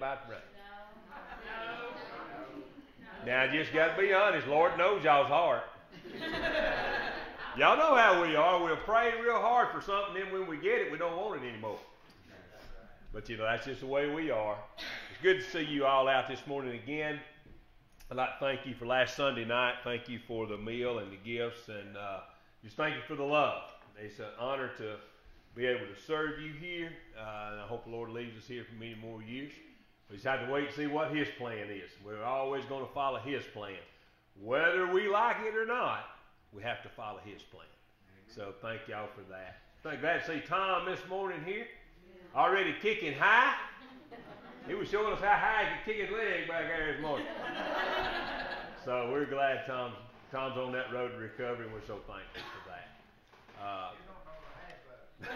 brother. Now, I just got to be honest. Lord knows y'all's heart. Y'all know how we are. We'll pray real hard for something, then when we get it, we don't want it anymore. But you know, that's just the way we are. It's good to see you all out this morning again. I'd like to thank you for last Sunday night. Thank you for the meal and the gifts, and uh, just thank you for the love. It's an honor to be able to serve you here, uh, and I hope the Lord leaves us here for many more years. We just have to wait and see what His plan is. We're always going to follow His plan. Whether we like it or not, we have to follow His plan. So thank y'all for that. I'm glad to see Tom this morning here, already kicking high. He was showing us how high he could kick his leg back there this morning. so we're glad Tom's, Tom's on that road to recovery, and we're so thankful for that. Uh,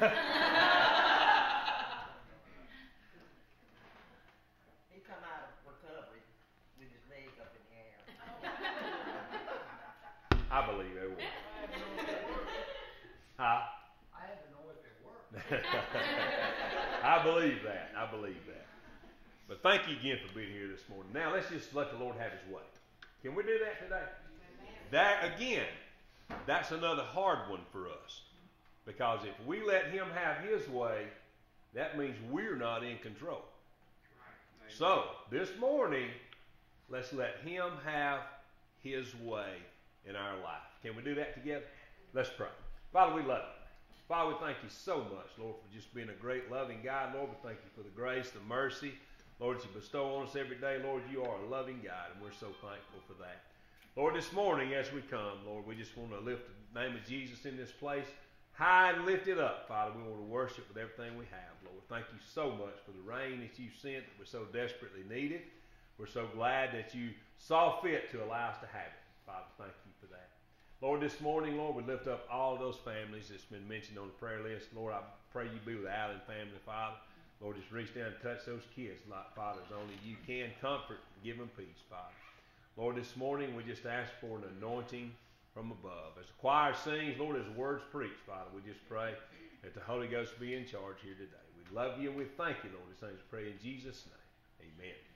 he come out of recovery with his leg up in the air. I believe it will. Huh? I had to know if it worked. I believe that. I believe that. But thank you again for being here this morning. Now let's just let the Lord have His way. Can we do that today? That again, that's another hard one for us. Because if we let Him have His way, that means we're not in control. So this morning, let's let Him have His way in our life. Can we do that together? Let's pray. Father, we love you. Father, we thank you so much, Lord, for just being a great, loving God. Lord, we thank you for the grace, the mercy, Lord, that you bestow on us every day. Lord, you are a loving God, and we're so thankful for that. Lord, this morning as we come, Lord, we just want to lift the name of Jesus in this place high and lift it up, Father. We want to worship with everything we have, Lord. Thank you so much for the rain that you sent that we so desperately needed. We're so glad that you saw fit to allow us to have it. Father, thank you for that. Lord, this morning, Lord, we lift up all those families that's been mentioned on the prayer list. Lord, I pray you be with the Allen family, Father. Lord, just reach down and touch those kids, like Father, as only you can. Comfort and give them peace, Father. Lord, this morning we just ask for an anointing from above. As the choir sings, Lord, as the words preach, Father, we just pray that the Holy Ghost be in charge here today. We love you and we thank you, Lord. These things pray in Jesus' name. Amen.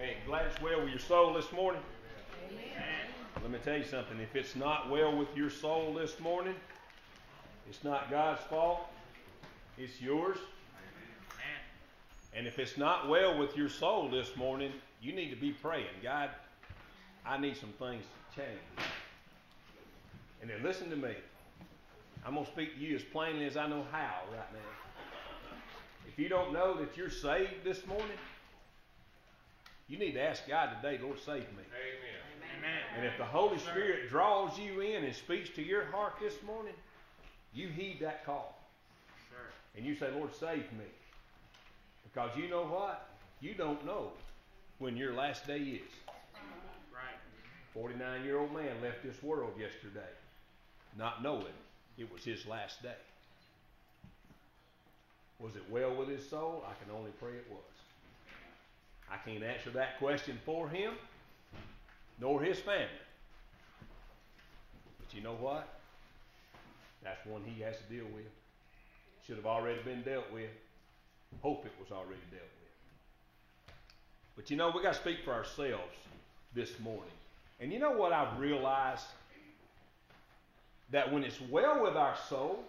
Amen. Glad it's well with your soul this morning. Let me tell you something. If it's not well with your soul this morning, it's not God's fault. It's yours. And if it's not well with your soul this morning, you need to be praying. God, I need some things to change. And then listen to me. I'm going to speak to you as plainly as I know how right now. If you don't know that you're saved this morning, you need to ask God today, Lord, save me. Amen. And if the Holy Spirit draws you in and speaks to your heart this morning, you heed that call. And you say, Lord, save me. Because you know what? You don't know when your last day is. Right. 49 year old man left this world yesterday, not knowing it was his last day. Was it well with his soul? I can only pray it was. I can't answer that question for him, nor his family. But you know what? That's one he has to deal with. Should have already been dealt with. Hope it was already dealt with. But you know, we got to speak for ourselves this morning. And you know what I've realized? That when it's well with our soul,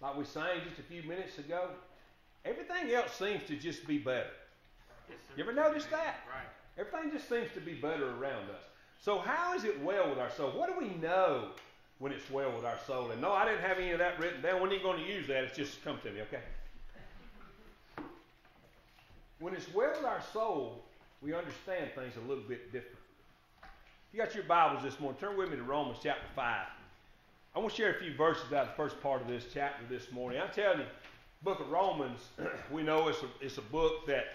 like we sang just a few minutes ago, everything else seems to just be better. You ever notice that? Right. Everything just seems to be better around us. So, how is it well with our soul? What do we know when it's well with our soul? And no, I didn't have any of that written down. When are you going to use that? It's just come to me, okay? When it's well with our soul, we understand things a little bit different. If you got your Bibles this morning, turn with me to Romans chapter 5. I want to share a few verses out of the first part of this chapter this morning. I'm telling you, book of Romans, we know it's a, it's a book that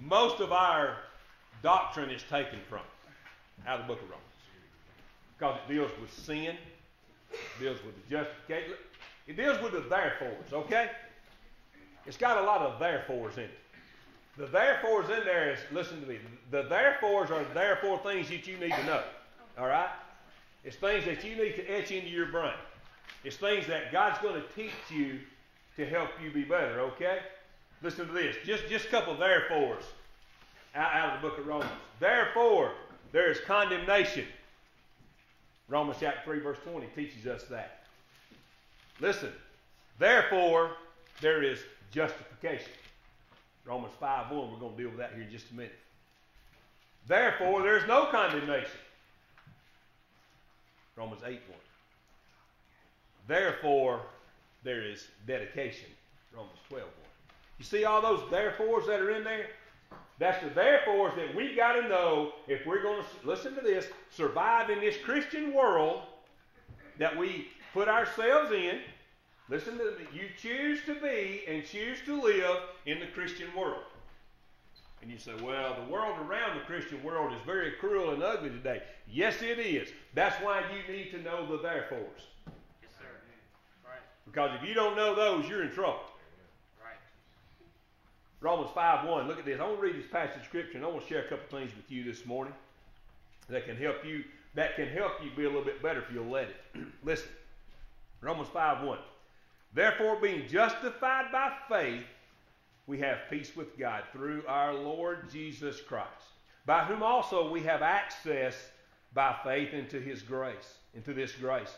most of our doctrine is taken from out of the book of Romans. Because it deals with sin, it deals with the justification, it deals with the therefores, okay? It's got a lot of therefores in it. The therefores in there is, listen to me, the therefores are therefore things that you need to know, all right? It's things that you need to etch into your brain. It's things that God's going to teach you to help you be better, okay? Listen to this. Just, just a couple therefores out, out of the book of Romans. Therefore, there is condemnation. Romans chapter 3, verse 20 teaches us that. Listen. Therefore, there is justification. Romans 5 1, we're going to deal with that here in just a minute. Therefore, there is no condemnation. Romans 8 1. Therefore, there is dedication. Romans 12 1. You see all those therefores that are in there? That's the therefores that we got to know if we're going to, listen to this, survive in this Christian world that we put ourselves in. Listen to me. You choose to be and choose to live in the Christian world. And you say, well, the world around the Christian world is very cruel and ugly today. Yes, it is. That's why you need to know the therefores. Yes, sir. Right. Because if you don't know those, you're in trouble. Romans 5 1. Look at this. I want to read this passage of scripture and I want to share a couple things with you this morning that can help you that can help you be a little bit better if you'll let it. Listen. Romans 5 1. Therefore, being justified by faith, we have peace with God through our Lord Jesus Christ, by whom also we have access by faith into his grace, into this grace,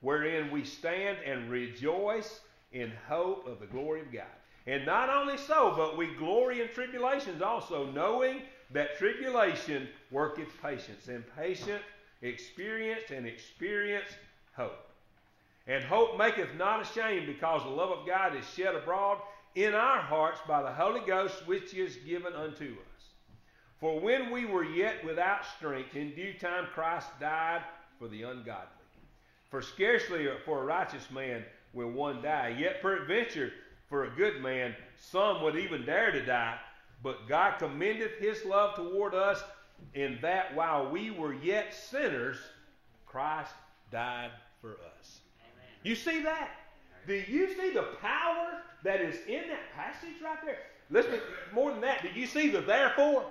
wherein we stand and rejoice in hope of the glory of God. And not only so, but we glory in tribulations also, knowing that tribulation worketh patience, and patience experience, and experience hope. And hope maketh not ashamed, because the love of God is shed abroad in our hearts by the Holy Ghost, which is given unto us. For when we were yet without strength, in due time Christ died for the ungodly. For scarcely for a righteous man will one die, yet peradventure for a good man some would even dare to die. But God commendeth his love toward us, in that while we were yet sinners, Christ died for us. Amen. You see that? Do you see the power that is in that passage right there? Listen, more than that, do you see the therefore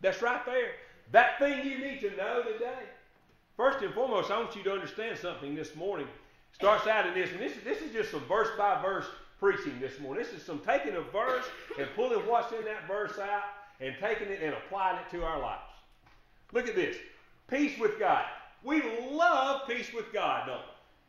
that's right there? That thing you need to know today. First and foremost, I want you to understand something this morning. Starts out in this, and this, this is just some verse by verse preaching this morning. This is some taking a verse and pulling what's in that verse out and taking it and applying it to our lives. Look at this peace with God. We love peace with God, don't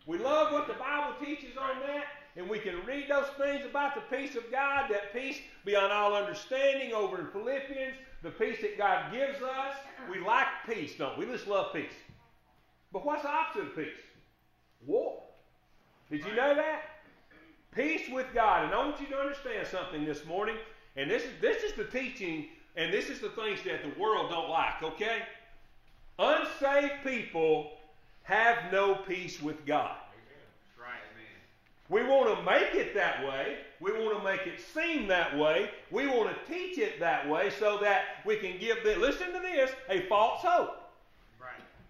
we? We love what the Bible teaches on that. and we can read those things about the peace of God, that peace beyond all understanding over in Philippians, the peace that God gives us. We like peace, don't we? We just love peace. But what's the opposite of peace? War. Did you know that? Peace with God. And I want you to understand something this morning. And this is this is the teaching, and this is the things that the world don't like, okay? Unsaved people have no peace with God. We want to make it that way. We want to make it seem that way. We want to teach it that way so that we can give the, listen to this, a false hope.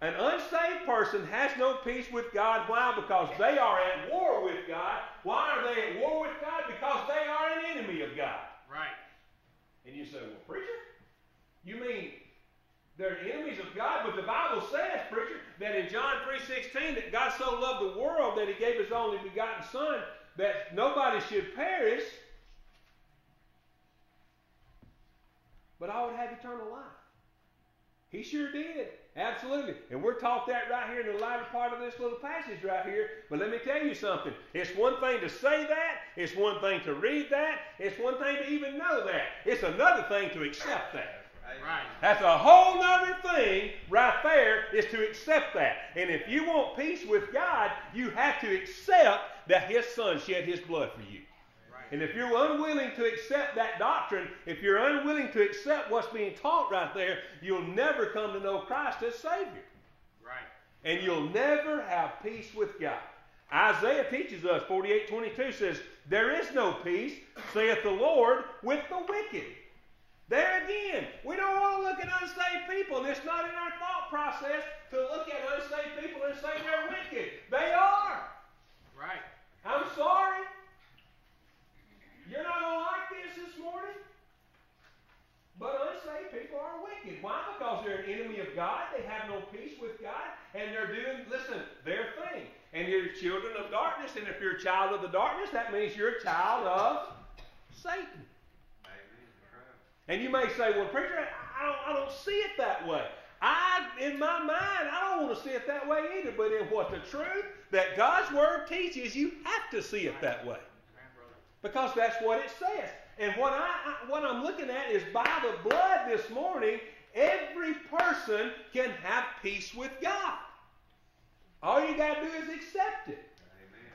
An unsaved person has no peace with God. Why? Because they are at war with God. Why are they at war with God? Because they are an enemy of God. Right. And you say, well, preacher, you mean they're enemies of God? But the Bible says, preacher, that in John 3.16 that God so loved the world that he gave his only begotten Son that nobody should perish, but I would have eternal life. He sure did. Absolutely. And we're taught that right here in the latter part of this little passage right here. But let me tell you something. It's one thing to say that. It's one thing to read that. It's one thing to even know that. It's another thing to accept that. Right. That's a whole other thing right there is to accept that. And if you want peace with God, you have to accept that His Son shed His blood for you. And if you're unwilling to accept that doctrine, if you're unwilling to accept what's being taught right there, you'll never come to know Christ as Savior. Right. And you'll never have peace with God. Isaiah teaches us, 48:22 says, There is no peace, saith the Lord, with the wicked. There again, we don't want to look at unsaved people, and it's not in our thought process to look at unsaved people and say they're wicked. They are. Right. I'm sorry. You're not going to like this this morning. But unsaved people are wicked. Why? Because they're an enemy of God. They have no peace with God. And they're doing, listen, their thing. And you're children of darkness. And if you're a child of the darkness, that means you're a child of Satan. And you may say, well, preacher, I don't, I don't see it that way. I, in my mind, I don't want to see it that way either. But in what the truth that God's Word teaches, you have to see it that way. Because that's what it says. And what, I, I, what I'm looking at is by the blood this morning, every person can have peace with God. All you got to do is accept it. Amen.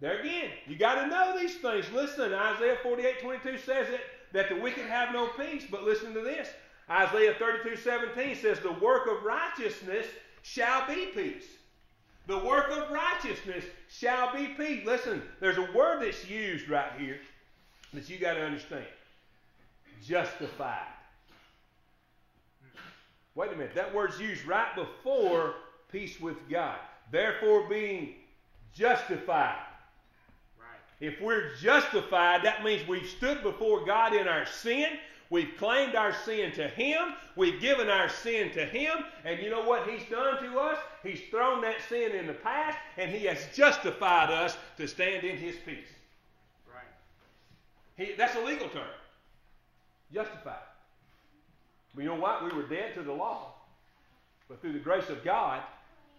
There again, you got to know these things. Listen, Isaiah 48 22 says it that the wicked have no peace. But listen to this Isaiah 32 17 says, The work of righteousness shall be peace. The work of righteousness shall be peace. Listen, there's a word that's used right here that you got to understand justified. Wait a minute, that word's used right before peace with God. Therefore, being justified. Right. If we're justified, that means we've stood before God in our sin. We've claimed our sin to Him. We've given our sin to Him. And you know what He's done to us? He's thrown that sin in the past, and He has justified us to stand in His peace. Right. He, that's a legal term. Justified. But you know what? We were dead to the law. But through the grace of God,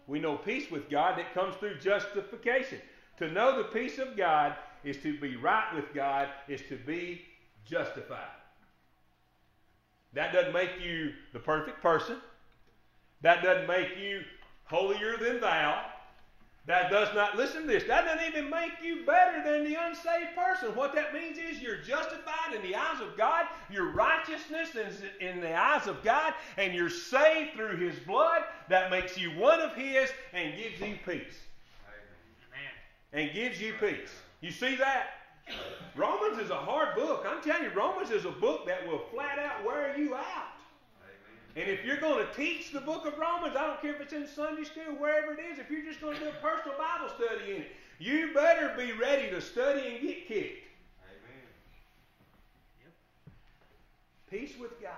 we know peace with God that comes through justification. To know the peace of God is to be right with God, is to be justified. That doesn't make you the perfect person. That doesn't make you holier than thou. That does not, listen to this, that doesn't even make you better than the unsaved person. What that means is you're justified in the eyes of God, your righteousness is in the eyes of God, and you're saved through His blood. That makes you one of His and gives you peace. Amen. And gives you peace. You see that? Romans is a hard book. I'm telling you, Romans is a book that will flat out wear you out. And if you're going to teach the book of Romans, I don't care if it's in Sunday school, wherever it is, if you're just going to do a personal Bible study in it, you better be ready to study and get kicked. amen Peace with God.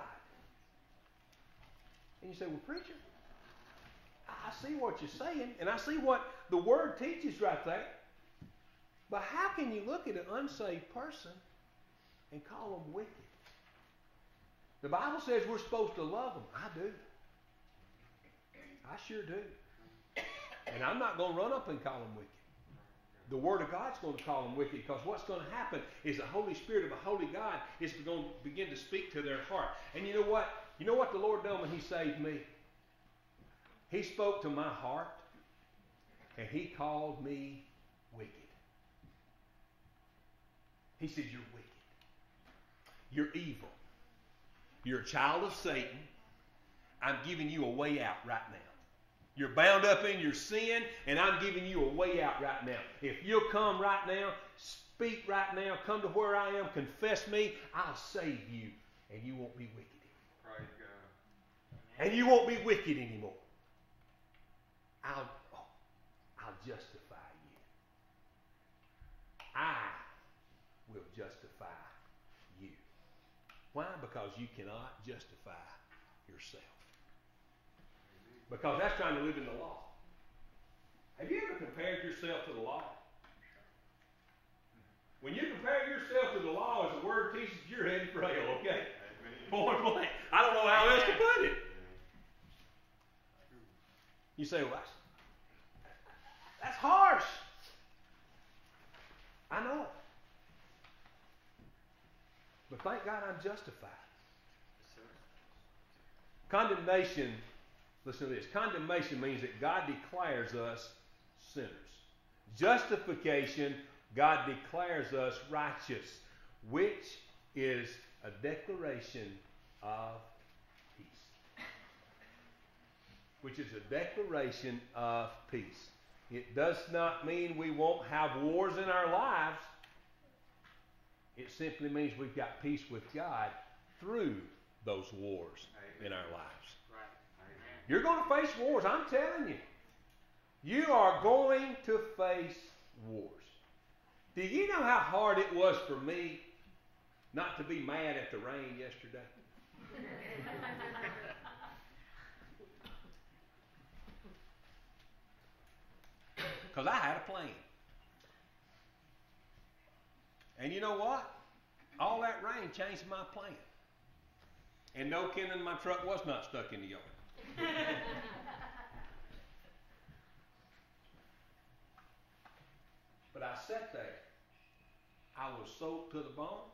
And you say, well, preacher, I see what you're saying, and I see what the Word teaches right there. But how can you look at an unsaved person and call them wicked? The Bible says we're supposed to love them. I do. I sure do. And I'm not going to run up and call them wicked. the Word of God's going to call them wicked because what's going to happen is the Holy Spirit of a holy God is going to begin to speak to their heart. And you know what? You know what the Lord done when He saved me? He spoke to my heart and He called me wicked. He said, You're wicked. You're evil. You're a child of Satan. I'm giving you a way out right now. You're bound up in your sin, and I'm giving you a way out right now. If you'll come right now, speak right now, come to where I am, confess me, I'll save you, and you won't be wicked anymore. God. And you won't be wicked anymore. I'll, oh, I'll justify you. I will justify you. Why? Because you cannot justify yourself. Because that's trying to live in the law. Have you ever compared yourself to the law? When you compare yourself to the law, as the word teaches, you're headed for hell, okay? Point blank. I don't know how else to put it. You say, well, that's, that's harsh. I know. But thank God I'm justified. Condemnation, listen to this. Condemnation means that God declares us sinners. Justification, God declares us righteous, which is a declaration of peace. Which is a declaration of peace. It does not mean we won't have wars in our lives. It simply means we've got peace with God through those wars in our lives. Right. Amen. You're going to face wars, I'm telling you. You are going to face wars. Do you know how hard it was for me not to be mad at the rain yesterday? Because I had a plan. And you know what? All that rain changed my plan. And no kidding, my truck was not stuck in the yard. but I sat there. I was soaked to the bone.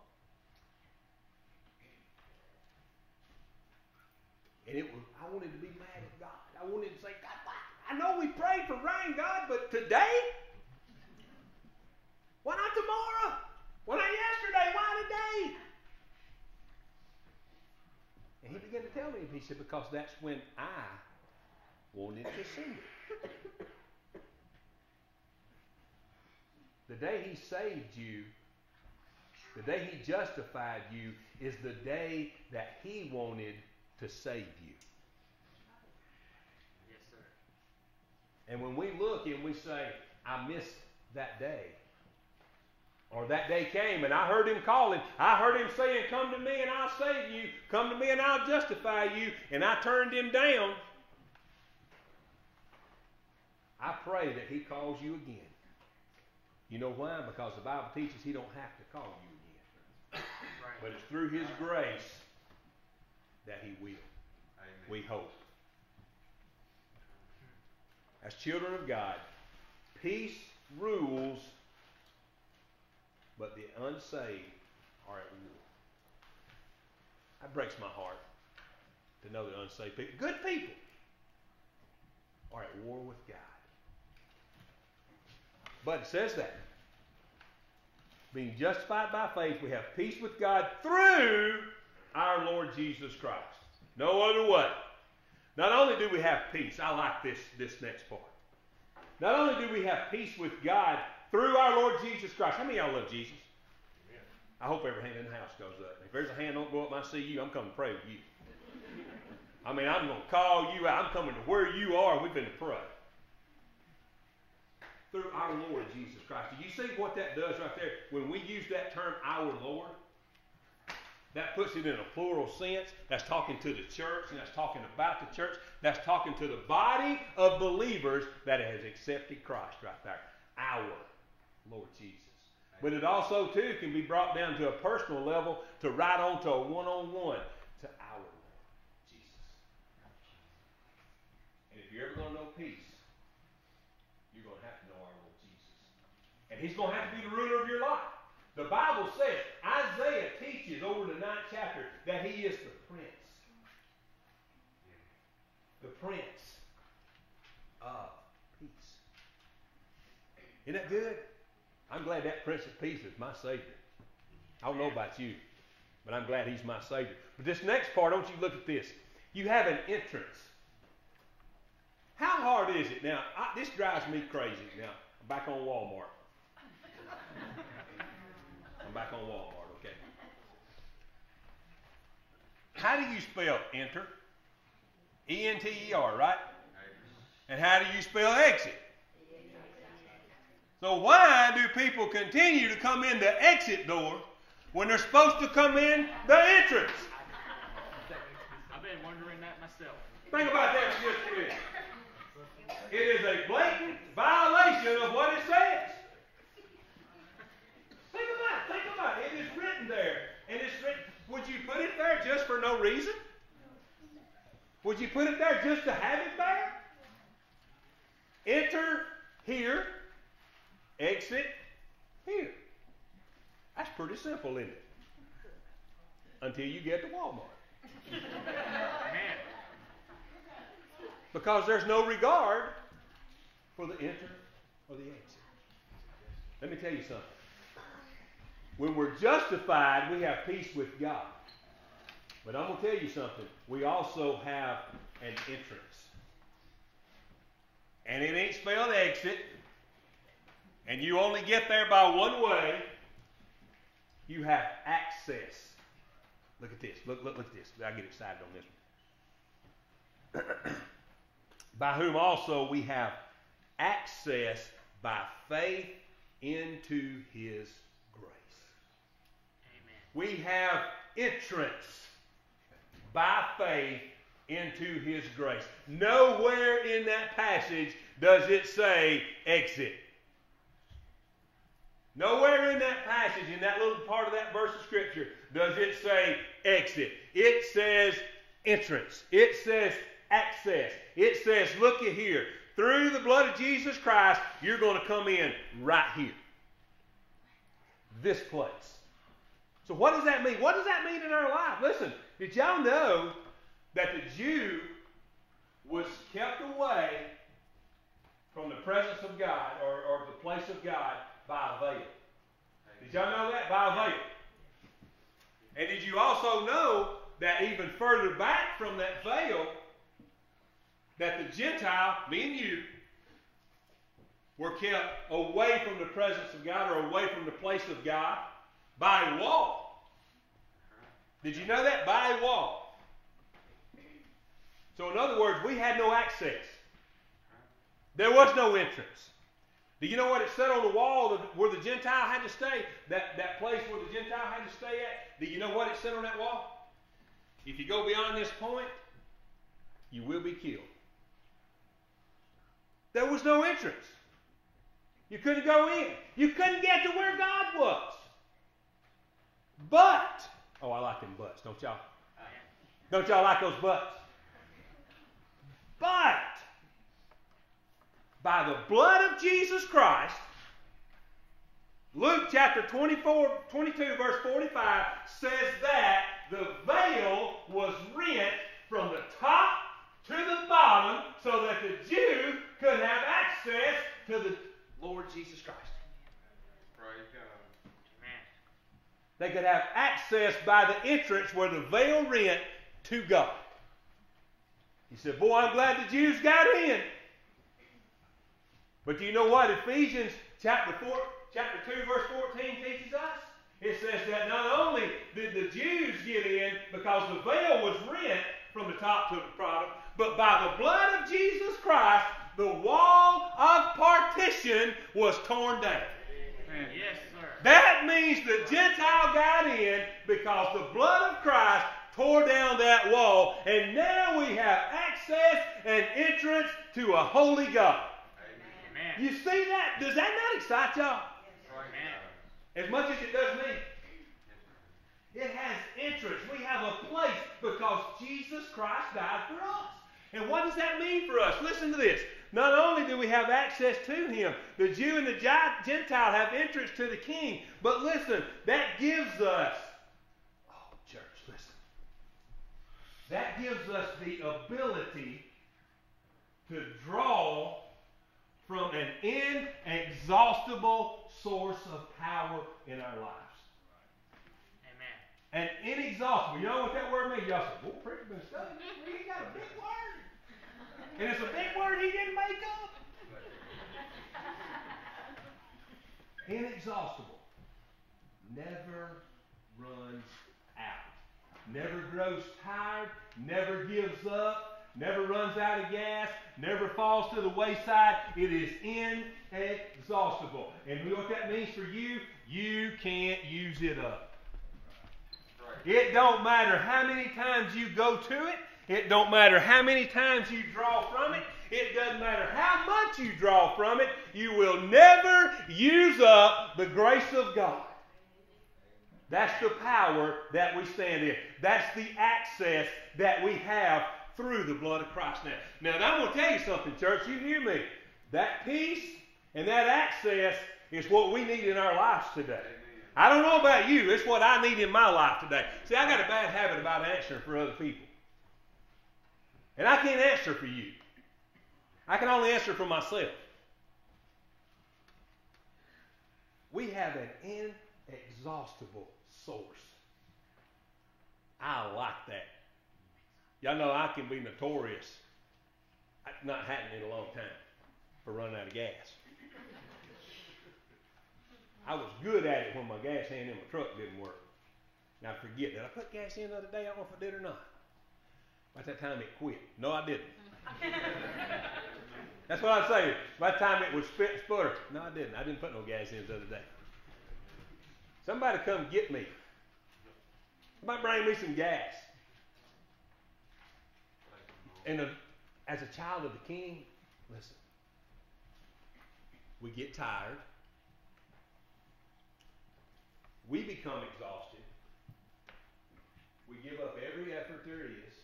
And it was I wanted to be mad at God. I wanted to say, God, why? I know we prayed for rain, God, but today? Why not tomorrow? Why not yesterday? Why today? And he began to tell me, he said, because that's when I wanted to see it. The day he saved you, the day he justified you, is the day that he wanted to save you. Yes, sir. And when we look and we say, I missed that day, or that day came and I heard him calling, I heard him saying, Come to me and I'll save you, come to me and I'll justify you, and I turned him down, I pray that he calls you again. You know why? Because the Bible teaches he don't have to call you again. Right. But it's through his grace that he will. Amen. We hope. As children of God, peace rules, but the unsaved are at war. That breaks my heart to know that unsaved people, good people, are at war with God. But it says that. Being justified by faith, we have peace with God through our Lord Jesus Christ. No other way. Not only do we have peace, I like this, this next part. Not only do we have peace with God through our Lord Jesus Christ. How many of y'all love Jesus? I hope every hand in the house goes up. If there's a hand don't go up, I see you, I'm coming to pray with you. I mean, I'm going to call you out. I'm coming to where you are. We've been to pray. Through our Lord Jesus Christ. Do you see what that does right there? When we use that term, our Lord, that puts it in a plural sense. That's talking to the church, and that's talking about the church. That's talking to the body of believers that has accepted Christ right there. Our Lord Jesus. But it also, too, can be brought down to a personal level to right on to a one on one to our Lord Jesus. And if you're ever going to know peace, you're going to have to know our Lord Jesus. And He's going to have to be the ruler of your life. The Bible says, Isaiah teaches over the ninth chapter that he is the prince. The prince of peace. Isn't that good? I'm glad that Prince of Peace is my Savior. I don't know about you, but I'm glad he's my Savior. But this next part, want you look at this. You have an entrance. How hard is it? Now, I, this drives me crazy. Now, I'm back on Walmart. I'm back on Walmart, okay. How do you spell enter? E N T E R, right? And how do you spell exit? So why do people continue to come in the exit door when they're supposed to come in the entrance? I've been wondering that myself. Think about that for just a minute. It is a blatant violation of what it says. Think about it. Think about it. It is written there. And it's written. Would you put it there just for no reason? Would you put it there just to have it there? Enter here, exit here. That's pretty simple, isn't it? Until you get to Walmart. Because there's no regard for the enter or the exit. Let me tell you something. When we're justified, we have peace with God. But I'm going to tell you something. We also have an entrance. And it ain't spelled exit. And you only get there by one way. You have access. Look at this. Look, look, look at this. I get excited on this one. by whom also we have access by faith into his grace. Amen. We have entrance by faith into his grace. Nowhere in that passage does it say exit. Nowhere in that passage, in that little part of that verse of Scripture, does it say exit. It says entrance. It says access. It says, look at here. Through the blood of Jesus Christ, you're going to come in right here. This place. So, what does that mean? What does that mean in our life? Listen, did y'all know that the Jew was kept away from the presence of God or, or the place of God by a veil? Did y'all know that? By a veil. And did you also know that even further back from that veil, that the Gentile, me and you, were kept away from the presence of God or away from the place of God by a wall. Uh-huh. Did you know that? By a wall. So, in other words, we had no access. Uh-huh. There was no entrance. Do you know what it said on the wall where the Gentile had to stay? That, that place where the Gentile had to stay at? Do you know what it said on that wall? If you go beyond this point, you will be killed. There was no entrance. You couldn't go in. You couldn't get to where God was. But, oh, I like them butts, don't y'all? Don't y'all like those butts? But, by the blood of Jesus Christ, Luke chapter 24, 22, verse 45 says that the veil was rent from the top to the bottom so that the Jew could have access to the Lord Jesus Christ. Praise God. Amen. They could have access by the entrance where the veil rent to God. He said, Boy, I'm glad the Jews got in. But do you know what Ephesians chapter 4, chapter 2, verse 14 teaches us? It says that not only did the Jews get in because the veil was rent from the top to the bottom, but by the blood of Jesus Christ, the wall of partition was torn down. Yes, sir. That means the Gentile got in because the blood of Christ tore down that wall, and now we have access and entrance to a holy God. Amen. You see that? Does that not excite y'all? Amen. As much as it does me. It has interest. We have a place because Jesus Christ died for us. And what does that mean for us? Listen to this. not only do we have access to him, the Jew and the Gentile have entrance to the king, but listen, that gives us, oh, church, listen, that gives us the ability to draw from an inexhaustible source of power in our lives. Amen. And inexhaustible. You know what that word means? Y'all say, well, preacher been studying this. week. He got a big word. And it's a big word he didn't make up. Inexhaustible. Never runs out. Never grows tired. Never gives up. Never runs out of gas. Never falls to the wayside. It is inexhaustible. And you know what that means for you? You can't use it up. It don't matter how many times you go to it. It don't matter how many times you draw from it. It doesn't matter how much you draw from it. You will never use up the grace of God. That's the power that we stand in. That's the access that we have through the blood of Christ. Now, now I'm going to tell you something, church. You hear me? That peace and that access is what we need in our lives today. I don't know about you. It's what I need in my life today. See, I got a bad habit about answering for other people. And I can't answer for you. I can only answer for myself. We have an inexhaustible source. I like that. Y'all know I can be notorious. Not happening in a long time for running out of gas. I was good at it when my gas hand in my truck didn't work. Now forget, that I put gas in the other day? I don't know if I did or not. By that time it quit. No, I didn't. That's what I say. By the time it was spit and sputter. No, I didn't. I didn't put no gas in the other day. Somebody come get me. Somebody bring me some gas. And a, as a child of the king, listen, we get tired. We become exhausted. We give up every effort there is.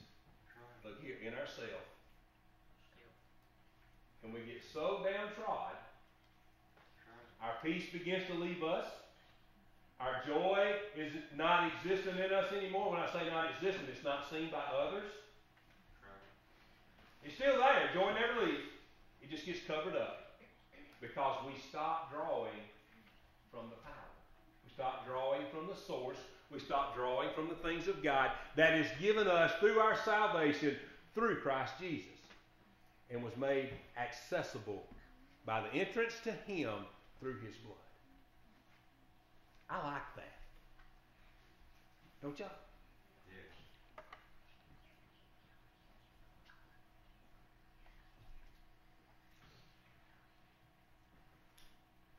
Look here, in ourselves. And we get so downtrodden, our peace begins to leave us. Our joy is not existent in us anymore. When I say not existent, it's not seen by others. It's still there. Joy never leaves. It just gets covered up because we stop drawing from the power. We stop drawing from the source. We stop drawing from the things of God that is given us through our salvation through Christ Jesus and was made accessible by the entrance to Him through His blood. I like that. Don't y'all?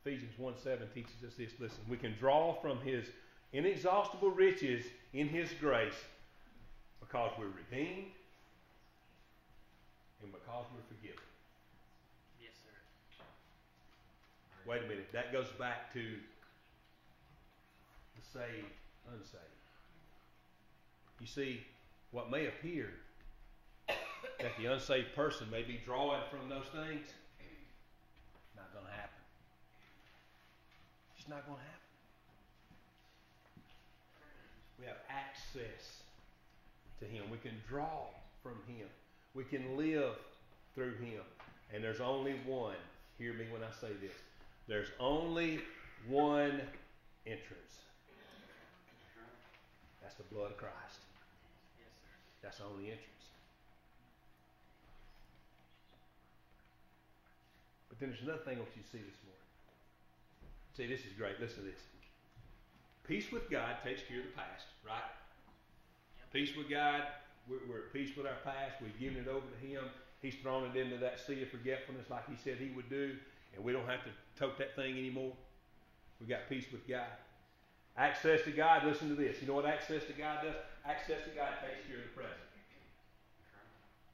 Ephesians 1 7 teaches us this. Listen, we can draw from his inexhaustible riches in his grace because we're redeemed and because we're forgiven. Yes, sir. Wait a minute, that goes back to the saved, unsaved. You see, what may appear that the unsaved person may be drawing from those things, not going to happen. Not going to happen. We have access to Him. We can draw from Him. We can live through Him. And there's only one. Hear me when I say this. There's only one entrance. That's the blood of Christ. Yes, sir. That's the only entrance. But then there's another thing I want you to see this morning. See, this is great. Listen to this. Peace with God takes care of the past, right? Peace with God, we're, we're at peace with our past. We've given it over to Him. He's thrown it into that sea of forgetfulness like He said He would do, and we don't have to tote that thing anymore. We've got peace with God. Access to God, listen to this. You know what access to God does? Access to God takes care of the present.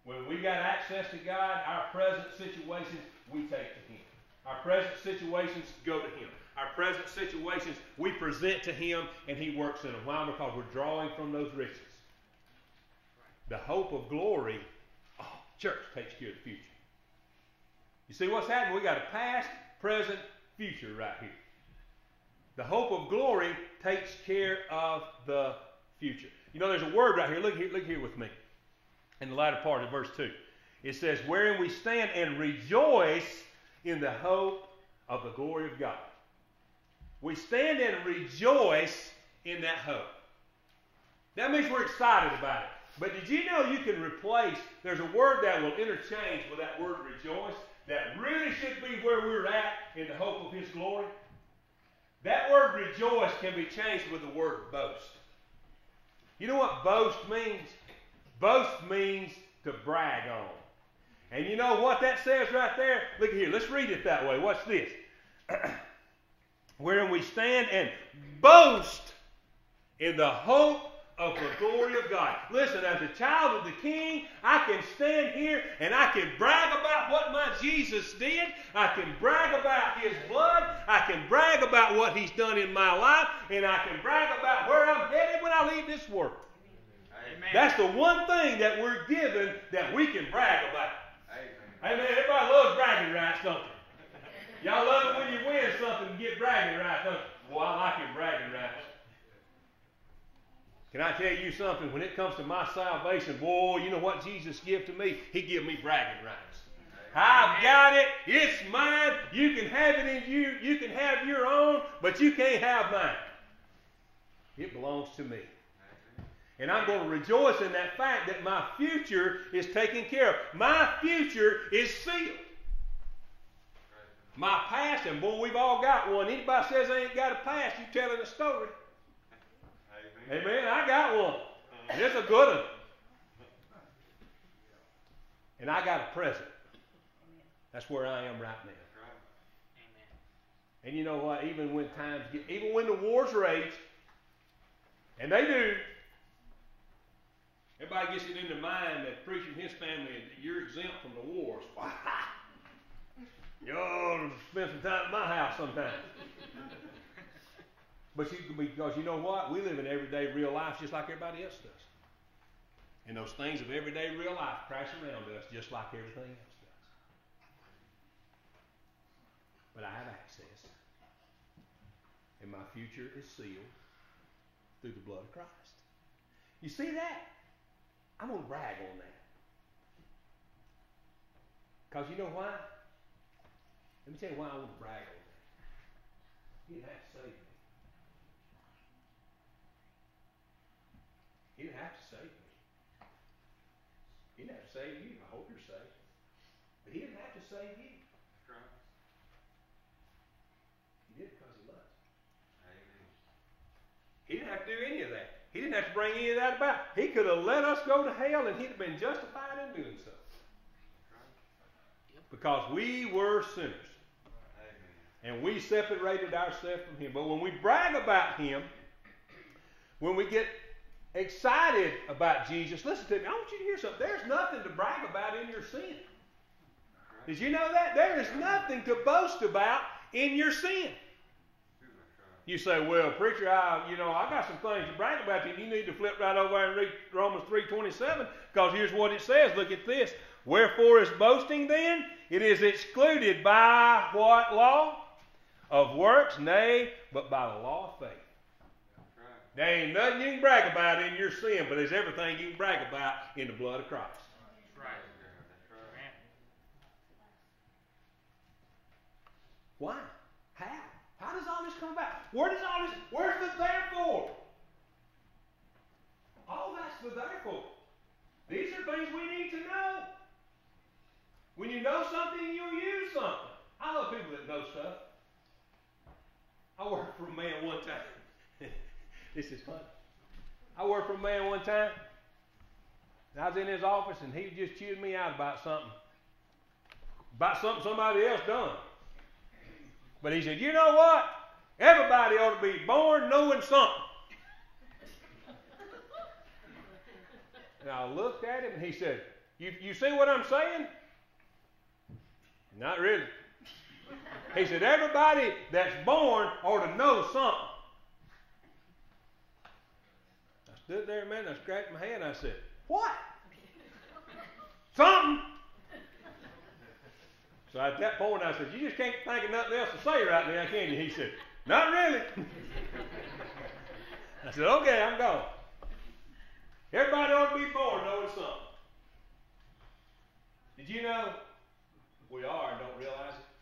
When we got access to God, our present situations we take to Him. Our present situations go to Him. Our present situations we present to Him and He works in them. Why? Because we're drawing from those riches. The hope of glory, oh, church takes care of the future. You see what's happening? We got a past, present, future right here. The hope of glory takes care of the future. You know, there's a word right here. Look here, look here with me. In the latter part of verse 2. It says, Wherein we stand and rejoice in the hope of the glory of God. We stand and rejoice in that hope. That means we're excited about it. But did you know you can replace, there's a word that will interchange with that word rejoice that really should be where we're at in the hope of His glory? That word rejoice can be changed with the word boast. You know what boast means? Boast means to brag on. And you know what that says right there? Look here, let's read it that way. What's this? Wherein we stand and boast in the hope of the glory of God. Listen, as a child of the King, I can stand here and I can brag about what my Jesus did. I can brag about His blood. I can brag about what He's done in my life. And I can brag about where I'm headed when I leave this world. Amen. That's the one thing that we're given that we can brag about. Amen. Everybody loves bragging rights, don't they? Y'all love it when you win something and get bragging rights, don't? Well, I like it bragging rights. Can I tell you something? When it comes to my salvation, boy, you know what Jesus gave to me? He gave me bragging rights. I've got it. It's mine. You can have it in you. You can have your own, but you can't have mine. It belongs to me. And I'm going to rejoice in that fact that my future is taken care of. My future is sealed. My past, and boy, we've all got one. Anybody says they ain't got a past, you telling a story. Amen. I got one. And it's a good one. And I got a present. That's where I am right now. And you know what? Even when times get, even when the wars rage, and they do, everybody gets it in their mind that preaching his family you're exempt from the wars. Y'all spend some time at my house sometime. But you, because you know what? We live in everyday real life just like everybody else does. And those things of everyday real life crash around us just like everything else does. But I have access. And my future is sealed through the blood of Christ. You see that? I'm going to brag on that. Because you know why? Let me tell you why I want to brag on that. He didn't have to save me. He didn't have to save me. He didn't have to save you. I hope you're saved. But he didn't have to save you. He did it because he loves you. He didn't have to do any of that. He didn't have to bring any of that about. He could have let us go to hell and he'd have been justified in doing so. Because we were sinners. And we separated ourselves from him. But when we brag about him, when we get excited about Jesus, listen to me. I want you to hear something. There's nothing to brag about in your sin. Did you know that? There is nothing to boast about in your sin. You say, well, preacher, I, you know, I got some things to brag about you. You need to flip right over and read Romans 3.27 because here's what it says. Look at this. Wherefore is boasting then? It is excluded by what law? Of works? Nay, but by the law of faith. There ain't nothing you can brag about in your sin, but there's everything you can brag about in the blood of Christ. Right. Why? How? How does all this come about? Where does all this, where's the therefore? All that's the therefore. These are things we need to know. When you know something, you'll use something. I love people that know stuff. I worked for a man one time. this is funny. I worked for a man one time. I was in his office and he was just chewing me out about something. About something somebody else done. But he said, you know what? Everybody ought to be born knowing something. and I looked at him and he said, you, you see what I'm saying? Not really. He said, everybody that's born ought to know something. I stood there minute, I scratched my head, I said, What? something. So at that point, I said, "You just can't think of nothing else to say right now, can you?" He said, "Not really." I said, "Okay, I'm gone." Everybody ought to be born knowing something. Did you know we are and don't realize it?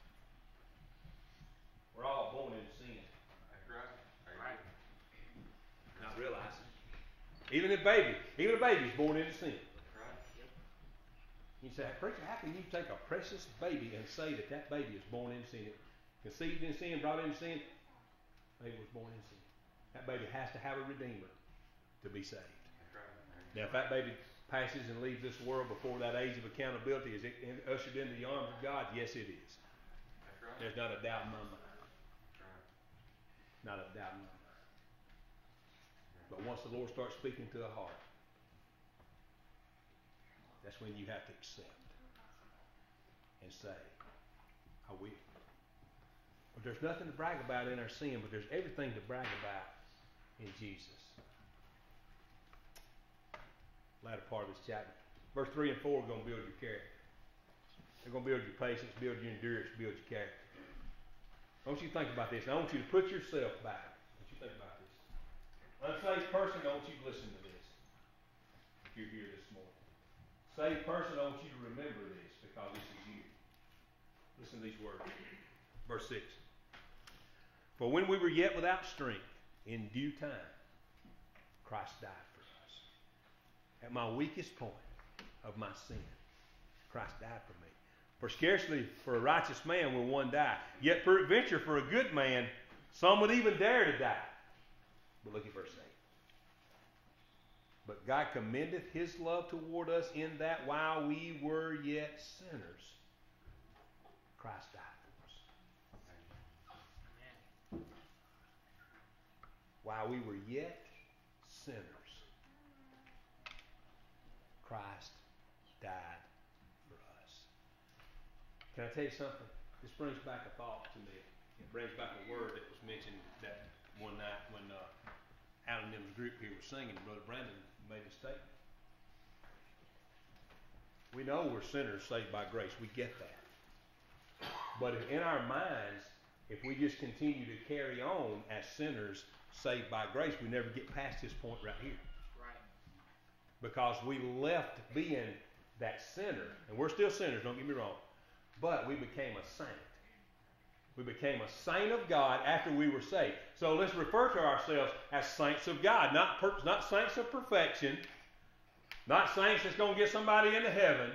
We're all born into sin, That's right. Right. not realizing. Even a baby, even a baby is born into sin. That's right. You say, preacher, how can you take a precious baby and say that that baby is born in sin, conceived in sin, brought into sin? Baby was born in sin. That baby has to have a redeemer to be saved. Right. Now, if that baby passes and leaves this world before that age of accountability is it ushered into the arms of God, yes, it is. That's right. There's not a doubt in my mind. Not a doubt in my mind. But once the Lord starts speaking to a heart, that's when you have to accept and say, I will. But there's nothing to brag about in our sin, but there's everything to brag about in Jesus. Latter part of this chapter. Verse 3 and 4 are going to build your character. They're going to build your patience, build your endurance, build your character. I want you to think about this. I want you to put yourself back. I want you to think about this. Unsaved person, I want you to listen to this. If you're here this morning. Saved person, I want you to remember this because this is you. Listen to these words. Verse 6. For when we were yet without strength, in due time, Christ died for us. At my weakest point of my sin, Christ died for me. For scarcely for a righteous man will one die. Yet peradventure for a good man, some would even dare to die. But look at verse 8. But God commendeth his love toward us in that while we were yet sinners, Christ died for us. While we were yet sinners, Christ died. Can I tell you something? This brings back a thought to me. It brings back a word that was mentioned that one night when uh, Alan and group here was singing. Brother Brandon made a statement. We know we're sinners saved by grace. We get that. But if in our minds, if we just continue to carry on as sinners saved by grace, we never get past this point right here Right. because we left being that sinner, and we're still sinners, don't get me wrong, but we became a saint. We became a saint of God after we were saved. So let's refer to ourselves as saints of God, not, per, not saints of perfection, not saints that's going to get somebody into heaven,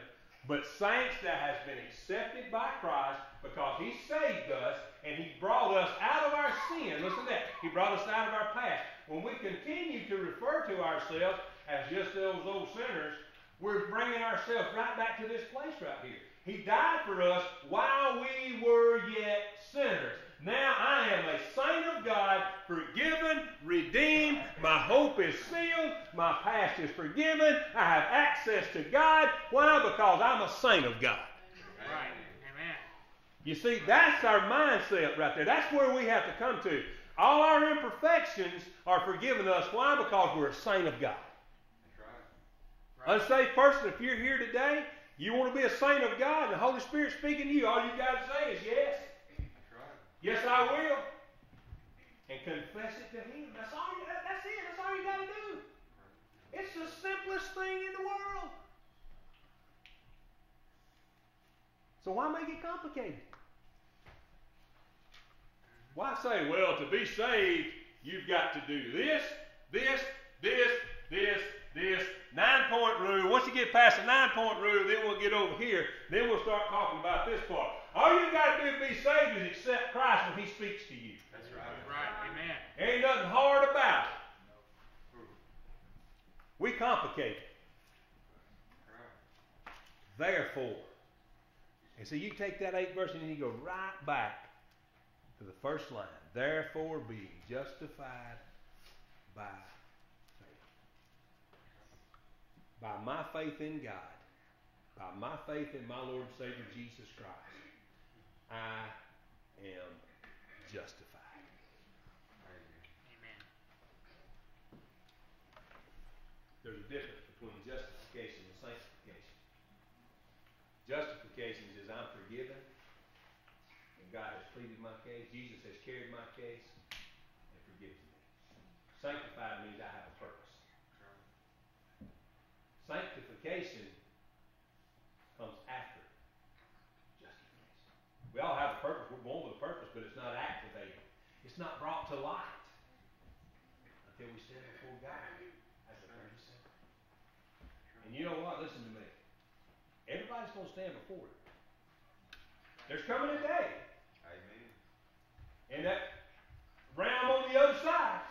but saints that has been accepted by Christ because He saved us and He brought us out of our sin. Listen to that. He brought us out of our past. When we continue to refer to ourselves as just those old sinners, we're bringing ourselves right back to this place right here. He died for us while we were yet sinners. Now I am a saint of God, forgiven, redeemed. My hope is sealed. My past is forgiven. I have access to God. Why? Because I'm a saint of God. Right. Amen. You see, that's our mindset right there. That's where we have to come to. All our imperfections are forgiven us. Why? Because we're a saint of God. That's right. Right. Unsaved person, if you're here today, you want to be a saint of God, the Holy Spirit speaking to you, all you got to say is yes. Right. Yes, I will. And confess it to Him. That's all. You, that's it. That's all you got to do. It's the simplest thing in the world. So why make it complicated? Why say, well, to be saved, you've got to do this, this, this, this, this, nine point rule. Once you get past the nine point rule, then we'll get over here. Then we'll start talking about this part. All you got to do to be saved is accept Christ when He speaks to you. That's right. That's Right. Amen. There ain't nothing hard about it. We complicate it. Therefore. And so you take that eighth verse and you go right back to the first line. Therefore, being justified by faith. By my faith in God, by my faith in my Lord and Savior Jesus Christ, I am justified. Amen. There's a difference between justification and sanctification. Justification is I'm forgiven and God has pleaded my case. Jesus has carried my case and forgives me. Sanctified means I have a purpose. Sanctification comes after justification. We all have a purpose. We're born with a purpose, but it's not activated. It's not brought to light until we stand before God as a 37. And you know what? Listen to me. Everybody's going to stand before it. There's coming a day. Amen. And that realm on the other side,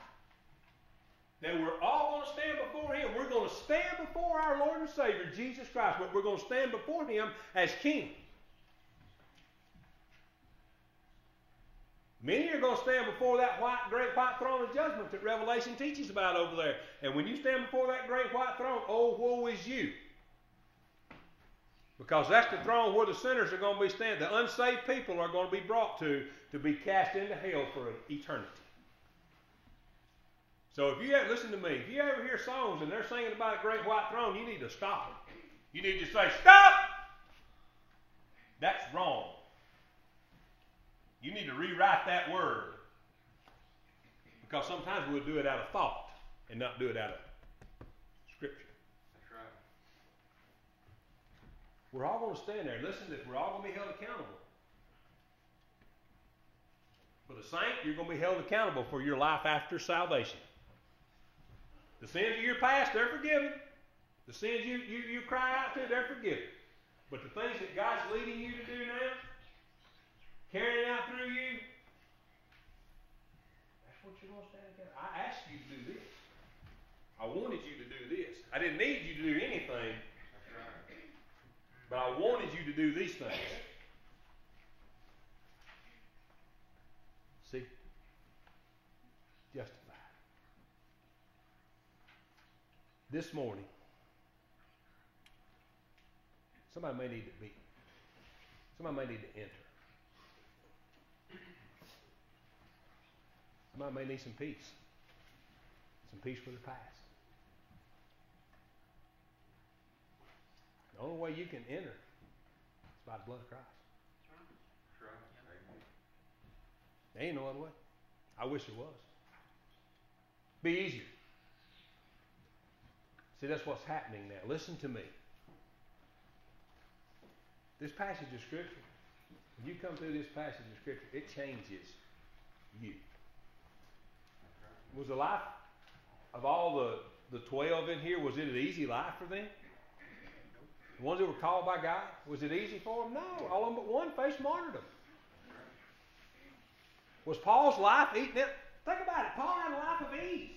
that we're all going to stand before Him. We're going to stand before our Lord and Savior, Jesus Christ, but we're going to stand before Him as King. Many are going to stand before that white, great white throne of judgment that Revelation teaches about over there. And when you stand before that great white throne, oh, woe is you. Because that's the throne where the sinners are going to be standing. The unsaved people are going to be brought to to be cast into hell for eternity. So if you ever listen to me, if you ever hear songs and they're singing about a great white throne, you need to stop it. You need to say, Stop! That's wrong. You need to rewrite that word. Because sometimes we'll do it out of thought and not do it out of scripture. That's right. We're all going to stand there. Listen to this. We're all going to be held accountable. For the saint, you're going to be held accountable for your life after salvation. The sins of your past, they're forgiven. The sins you, you, you cry out to, they're forgiven. But the things that God's leading you to do now, carrying out through you, that's what you're going to stand against. I asked you to do this. I wanted you to do this. I didn't need you to do anything, but I wanted you to do these things. See? Justified. This morning, somebody may need to be. Somebody may need to enter. Somebody may need some peace. Some peace for the past. The only way you can enter is by the blood of Christ. There ain't no other way. I wish it was. Be easier. See, that's what's happening now. Listen to me. This passage of Scripture, when you come through this passage of Scripture, it changes you. Was the life of all the, the 12 in here, was it an easy life for them? The ones that were called by God, was it easy for them? No. All of them but one faced martyrdom. Was Paul's life eating it? Think about it. Paul had a life of ease.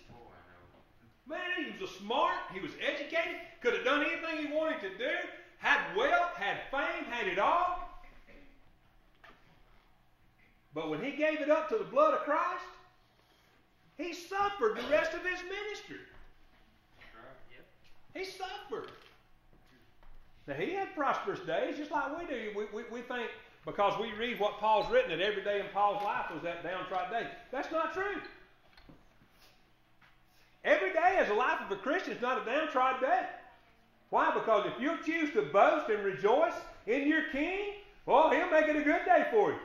Man, he was smart, he was educated, could have done anything he wanted to do, had wealth, had fame, had it all. But when he gave it up to the blood of Christ, he suffered the rest of his ministry. He suffered. Now, he had prosperous days just like we do. We, we, we think because we read what Paul's written that every day in Paul's life was that downtrodden day. That's not true. Every day as a life of a Christian is not a downtrodden day. Why? Because if you choose to boast and rejoice in your King, well, he'll make it a good day for you,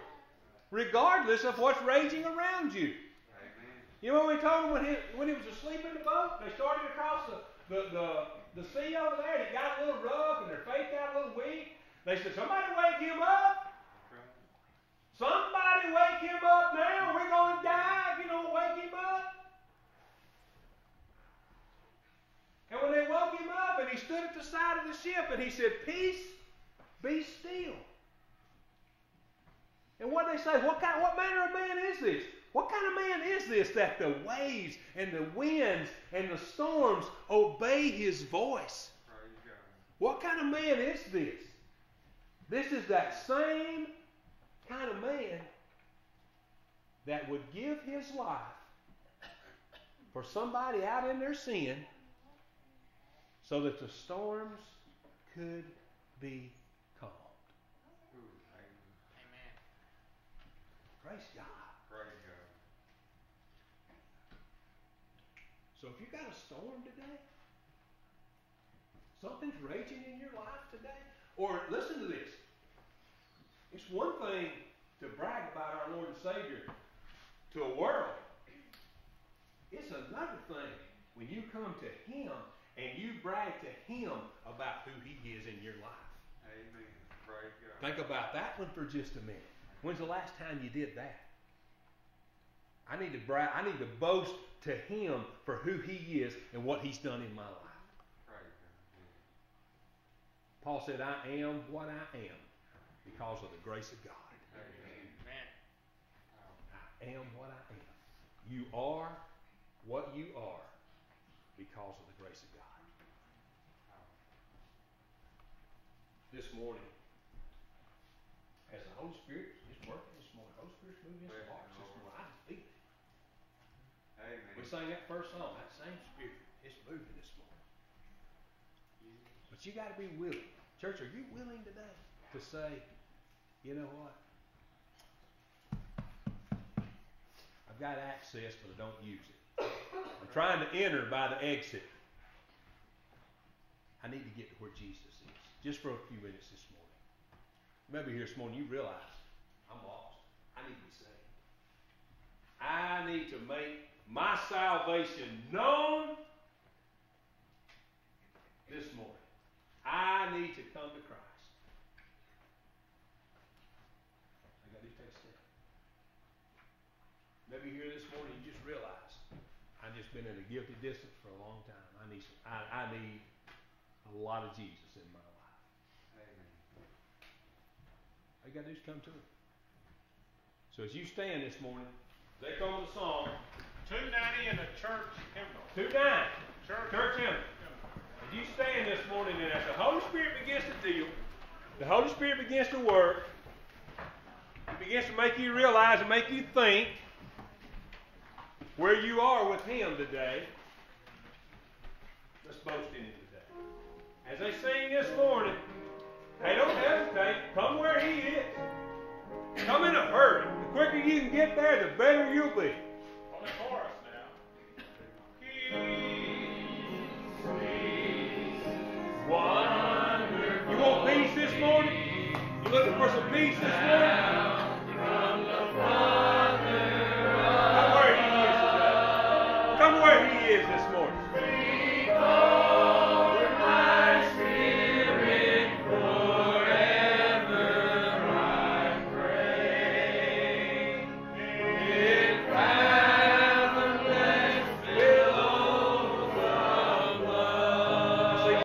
regardless of what's raging around you. Amen. You know what we told him when he, when he was asleep in the boat? They started across the, the, the, the sea over there, and it got a little rough, and their faith got a little weak. They said, Somebody wake him up. Somebody wake him up now. We're going to die if you don't wake him up. And when they woke him up, and he stood at the side of the ship, and he said, Peace, be still. And what they say, what kind, what manner of man is this? What kind of man is this that the waves and the winds and the storms obey his voice? What kind of man is this? This is that same kind of man that would give his life for somebody out in their sin so that the storms could be calmed. Amen. Praise God. Praise God. So if you got a storm today, something's raging in your life today, or listen to this. It's one thing to brag about our Lord and Savior to a world. It's another thing when you come to Him and you brag to Him about who He is in your life. Amen. Praise God. Think about that one for just a minute. When's the last time you did that? I need to brag. I need to boast to Him for who He is and what He's done in my life. Praise God. Paul said, "I am what I am because of the grace of God. Amen. Man, I am what I am. You are what you are because of the grace of God." This morning, as the Holy Spirit is working this morning, the Holy Spirit's moving in some hearts this morning. I feel it. Amen. We sang that first song, that same spirit is moving this morning. But you got to be willing. Church, are you willing today to say, you know what? I've got access, but I don't use it. I'm trying to enter by the exit. I need to get to where Jesus is. Just for a few minutes this morning. Maybe here this morning you realize I'm lost. I need to be saved. I need to make my salvation known this morning. I need to come to Christ. I got to take a step. Maybe here this morning you just realize I've just been in a guilty distance for a long time. I need I, I need a lot of Jesus in my life. Amen. All you got to do is come to Him. So as you stand this morning, they call the song 290 in the church hymnal. two nine. Church. Church hymn. As you stand this morning and as the Holy Spirit begins to deal, the Holy Spirit begins to work, it begins to make you realize and make you think where you are with Him today. Let's boast in Him today. As they sing this morning, hey, don't hesitate. Come where He is. Come in a hurry. The quicker you can get there, the better you'll be. On the chorus now. Wonderful. You want peace this morning? You looking for some peace this morning? Come where he is. Come where he is this morning.